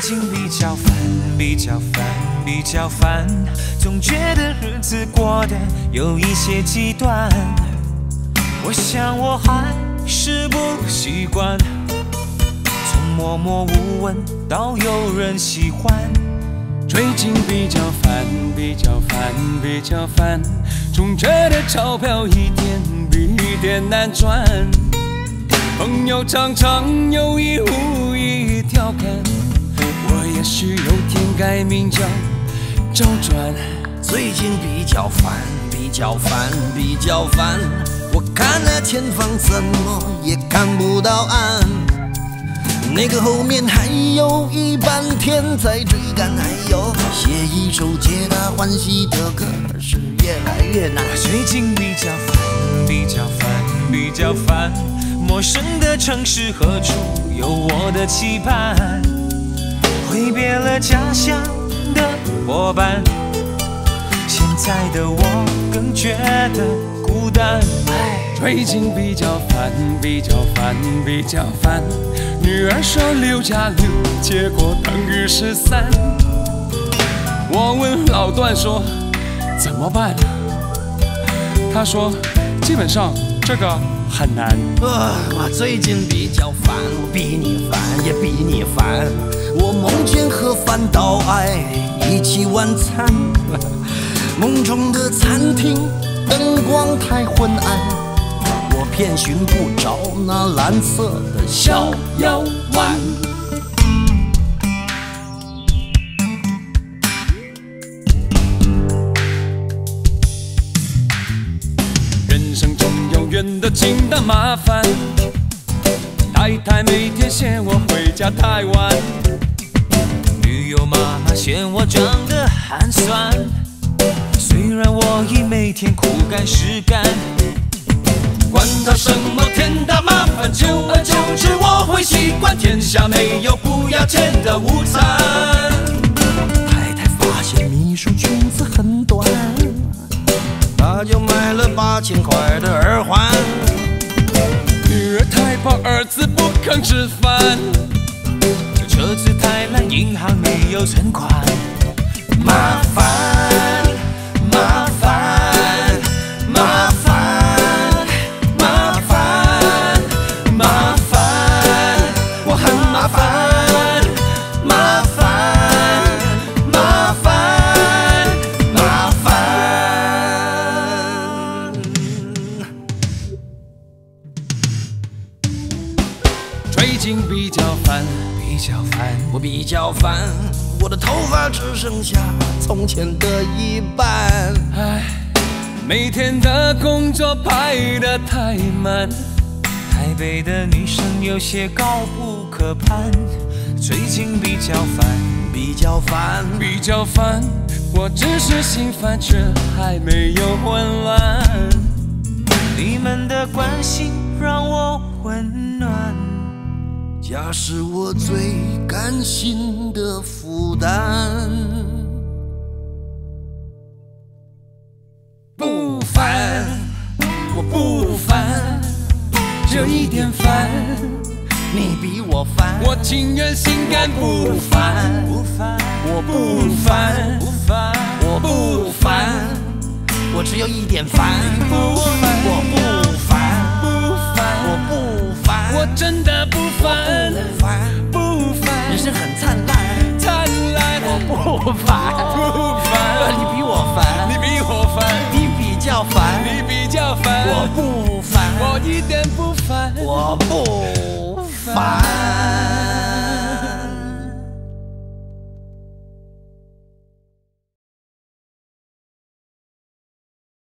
最近比较烦，比较烦，比较烦，总觉得日子过得有一些极端。我想我还是不习惯，从默默无闻到有人喜欢。最近比较烦，比较烦，比较烦，总觉得钞票一点比一点难赚。朋友常常有意无意调侃，也许有天改名叫周转。最近比较烦，比较烦，比较烦，我看那前方怎么也看不到岸。那个后面还有一半天在追赶，还有写一首皆大欢喜的歌是越来越难。最近比较烦，比较烦，比较烦。陌生的城市何处有我的期盼？挥别了家乡的伙伴，现在的我更觉得孤单。最近比较烦，比较烦，比较烦。女儿说六加六，结果等于十三。我问老段说怎么办？他说基本上这个很难。我最近比较烦，我比你烦也比你烦。我梦见和范岛爱一起晚餐，梦中的餐厅灯光太昏暗，我偏寻不着那蓝色的小腰丸。人生中有远的近的麻烦，太太每天嫌我回家太晚，女友妈妈嫌我长得寒酸，虽然我已每天苦干实干。管他什么天大麻烦，久而久之我会习惯。天下没有不要钱的午餐。太太发现秘书裙子很短，她就买了八千块的耳环。女儿太胖儿子不肯吃饭，有存款。麻烦，麻烦，麻烦，麻烦，麻烦，我很麻烦，麻烦，麻烦，麻烦。最近比较烦，比较烦，我比较烦，我的头发只剩下从前的一半。唉，每天的工作排得太满，台北的女生有些高不可攀。最近比较烦，比较烦，比较烦。我只是心烦，却还没有混乱。你们的关心让我温暖。家是我最甘心的负担。不烦，我不烦，有一点烦。你比我烦，我情愿心甘不烦，不烦，我不烦，我不烦，我只有一点烦。不烦，我不烦，不烦，我不烦，我真的不不烦。不烦，你比我烦，你比我烦，你比较烦，你比较烦，我不烦，我一点不烦，我不